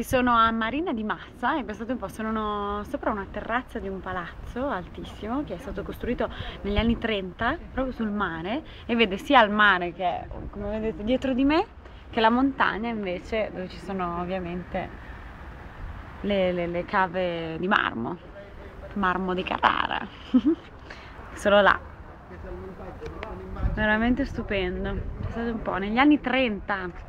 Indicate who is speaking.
Speaker 1: ragazzi, sono a Marina di Massa e pensate un po', sono sopra una terrazza di un palazzo altissimo che è stato costruito negli anni 30 proprio sul mare e vede sia il mare che, come vedete, dietro di me che la montagna invece dove ci sono ovviamente le, le, le cave di marmo, marmo di Carrara, solo là. Veramente stupendo, pensate un po', negli anni 30